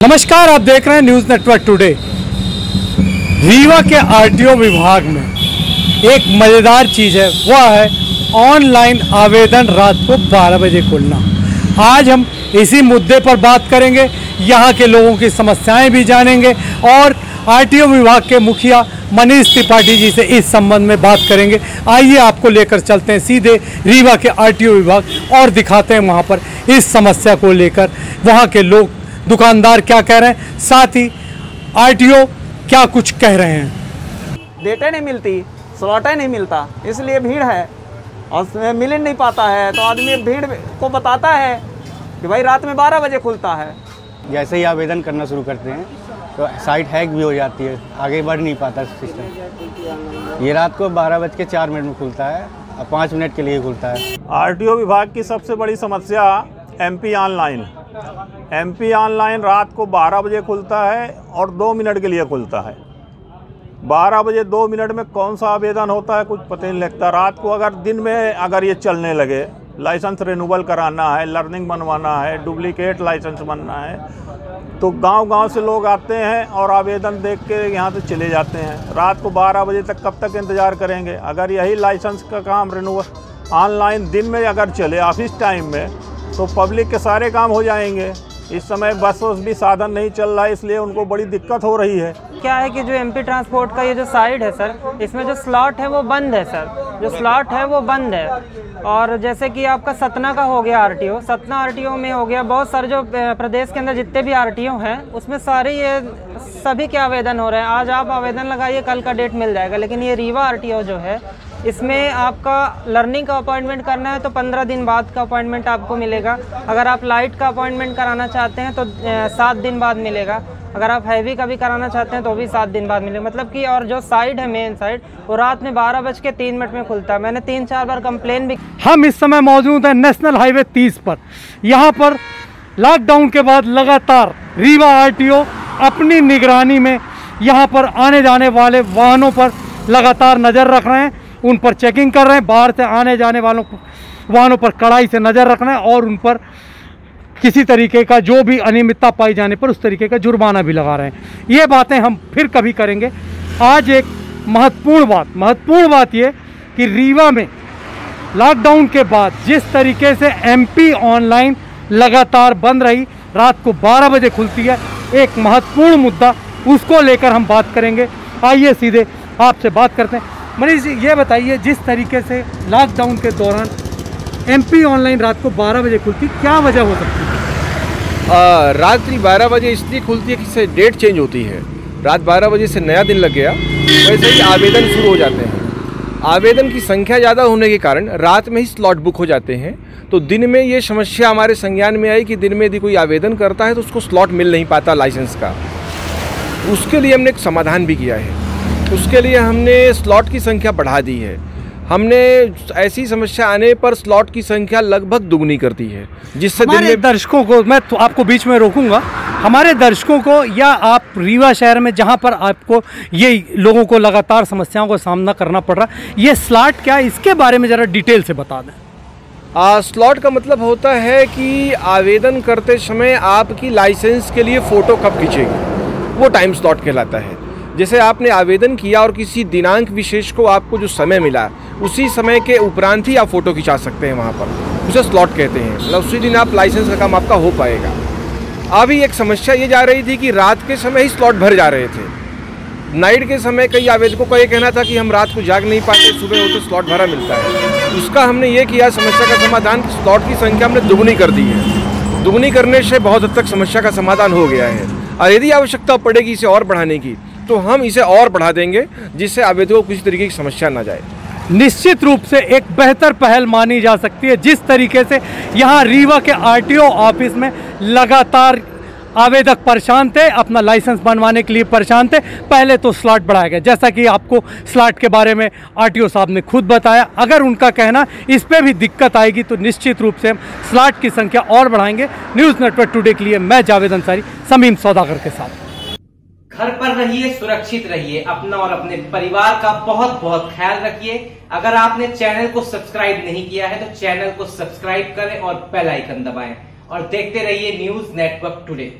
नमस्कार, आप देख रहे हैं न्यूज़ नेटवर्क टुडे। रीवा के आरटीओ विभाग में एक मज़ेदार चीज़ है, वह है ऑनलाइन आवेदन रात को 12 बजे खोलना। आज हम इसी मुद्दे पर बात करेंगे, यहाँ के लोगों की समस्याएँ भी जानेंगे और आरटीओ विभाग के मुखिया मनीष त्रिपाठी जी से इस संबंध में बात करेंगे। आइए आपको लेकर चलते हैं सीधे रीवा के आरटीओ विभाग और दिखाते हैं वहाँ पर इस समस्या को लेकर, वहाँ के लोग दुकानदार क्या कह रहे हैं साथ ही आरटीओ क्या कुछ कह रहे हैं। डेटे नहीं मिलती स्लॉटें नहीं मिलता इसलिए भीड़ है। और मिल ही नहीं पाता है तो आदमी भीड़ को बताता है कि भाई रात में बारह बजे खुलता है। जैसे ही आवेदन करना शुरू करते हैं तो साइट हैक भी हो जाती है आगे बढ़ नहीं पाता सिस्टम ये रात को बारह बज के चार मिनट में खुलता है और पाँच मिनट के लिए खुलता है। आरटीओ विभाग की सबसे बड़ी समस्या एमपी ऑनलाइन। एमपी ऑनलाइन रात को 12 बजे खुलता है और दो मिनट के लिए खुलता है। 12 बजे दो मिनट में कौन सा आवेदन होता है कुछ पता नहीं लगता। रात को अगर दिन में अगर ये चलने लगे लाइसेंस रिन्यूअल कराना है लर्निंग बनवाना है डुप्लीकेट लाइसेंस बनना है तो गांव-गांव से लोग आते हैं और आवेदन देख के यहाँ से चले जाते हैं। रात को 12 बजे तक कब तक इंतज़ार करेंगे? अगर यही लाइसेंस का काम रिन्यूअल ऑनलाइन दिन में अगर चले ऑफ़िस टाइम में तो पब्लिक के सारे काम हो जाएँगे। इस समय बस वस भी साधन नहीं चल रहा है, इसलिए उनको बड़ी दिक्कत हो रही है। क्या है कि जो एमपी ट्रांसपोर्ट का ये जो साइड है सर इसमें जो स्लॉट है वो बंद है सर जो स्लॉट है वो बंद है। और जैसे कि आपका सतना का हो गया आरटीओ सतना आरटीओ में हो गया। बहुत सारे जो प्रदेश के अंदर जितने भी आरटीओ हैं, उसमें सारे ये, सभी के आवेदन हो रहे हैं। आज आप आवेदन लगाइए, कल का डेट मिल जाएगा। लेकिन ये रीवा आरटीओ जो है इसमें आपका लर्निंग का अपॉइंटमेंट करना है तो पंद्रह दिन बाद का अपॉइंटमेंट आपको मिलेगा। अगर आप लाइट का अपॉइंटमेंट कराना चाहते हैं तो सात दिन बाद मिलेगा। अगर आप हैवी का भी कराना चाहते हैं तो भी सात दिन बाद मिलेगा। मतलब कि और जो साइड है मेन साइड वो रात में बारह बज के तीन मिनट में खुलता है। मैंने तीन चार बार कंप्लेन भी हम इस समय मौजूद हैं नेशनल हाईवे 30 पर। यहाँ पर लॉकडाउन के बाद लगातार रीवा आरटीओ अपनी निगरानी में यहाँ पर आने जाने वाले वाहनों पर लगातार नज़र रख रहे हैं। उन पर चेकिंग कर रहे हैं, बाहर से आने जाने वालों वाहनों पर कड़ाई से नज़र रखना है और उन पर किसी तरीके का जो भी अनियमितता पाई जाने पर उस तरीके का जुर्माना भी लगा रहे हैं। ये बातें हम फिर कभी करेंगे। आज एक महत्वपूर्ण बात महत्वपूर्ण बात ये कि रीवा में लॉकडाउन के बाद जिस तरीके से एमपी ऑनलाइन लगातार बंद रही, रात को 12 बजे खुलती है, एक महत्वपूर्ण मुद्दा, उसको लेकर हम बात करेंगे। आइए सीधे आपसे बात करते हैं। मनीष जी, ये बताइए, जिस तरीके से लॉकडाउन के दौरान एमपी ऑनलाइन रात को 12 बजे खुलती, क्या वजह हो सकती है? रात्रि 12 बजे इसलिए खुलती है कि डेट चेंज होती है। रात 12 बजे से नया दिन लग गया वैसे ही आवेदन शुरू हो जाते हैं। आवेदन की संख्या ज़्यादा होने के कारण रात में ही स्लॉट बुक हो जाते हैं। तो दिन में ये समस्या हमारे संज्ञान में आई कि दिन में यदि कोई आवेदन करता है तो उसको स्लॉट मिल नहीं पाता लाइसेंस का। उसके लिए हमने एक समाधान भी किया है। उसके लिए हमने स्लॉट की संख्या बढ़ा दी है। हमने ऐसी समस्या आने पर स्लॉट की संख्या लगभग दुगनी कर दी है जिससे दिन हमारे में दर्शकों को मैं तो आपको बीच में रोकूँगा। हमारे दर्शकों को या आप रीवा शहर में जहाँ पर आपको ये लोगों को लगातार समस्याओं का सामना करना पड़ रहा है ये स्लॉट क्या है? इसके बारे में ज़रा डिटेल से बता दें। स्लॉट का मतलब होता है कि आवेदन करते समय आपकी लाइसेंस के लिए फ़ोटो कब खींचेगी? वो टाइम स्लॉट कहलाता है। जैसे आपने आवेदन किया और किसी दिनांक विशेष को आपको जो समय मिला, उसी समय के उपरांत ही आप फ़ोटो खिंचा सकते हैं वहाँ पर। उसे स्लॉट कहते हैं। मतलब उसी दिन आप लाइसेंस का काम आपका हो पाएगा। अभी एक समस्या ये जा रही थी कि रात के समय ही स्लॉट भर जा रहे थे। नाइट के समय कई आवेदकों का ये कहना था कि हम रात को जाग नहीं पाते, सुबह होते स्लॉट भरा मिलता है। उसका हमने ये किया, समस्या का समाधान स्लॉट की संख्या हमने दुगनी कर दी है। दुगनी करने से बहुत हद तक समस्या का समाधान हो गया है। और यदि आवश्यकता पड़ेगी इसे और बढ़ाने की तो हम इसे और बढ़ा देंगे, जिससे आवेदकों को किसी तरीके की समस्या ना जाए। निश्चित रूप से एक बेहतर पहल मानी जा सकती है, जिस तरीके से यहाँ रीवा के आरटीओ ऑफ़िस में लगातार आवेदक परेशान थे, अपना लाइसेंस बनवाने के लिए परेशान थे। पहले तो स्लॉट बढ़ाया गया, जैसा कि आपको स्लॉट के बारे में आरटीओ साहब ने खुद बताया। अगर उनका कहना इस पर भी दिक्कत आएगी तो निश्चित रूप से हम स्लॉट की संख्या और बढ़ाएँगे। न्यूज़ नेटवर्क टुडे के लिए मैं जावेद अंसारी, समीम सौदागर के साथ। घर पर रहिए, सुरक्षित रहिए, अपना और अपने परिवार का बहुत बहुत ख्याल रखिए। अगर आपने चैनल को सब्सक्राइब नहीं किया है तो चैनल को सब्सक्राइब करें और बेल आइकन दबाएँ। और देखते रहिए न्यूज़ नेटवर्क टुडे।